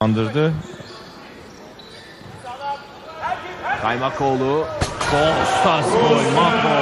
andırdı. Kaymakoğlu. Kostas gol mahvoldu.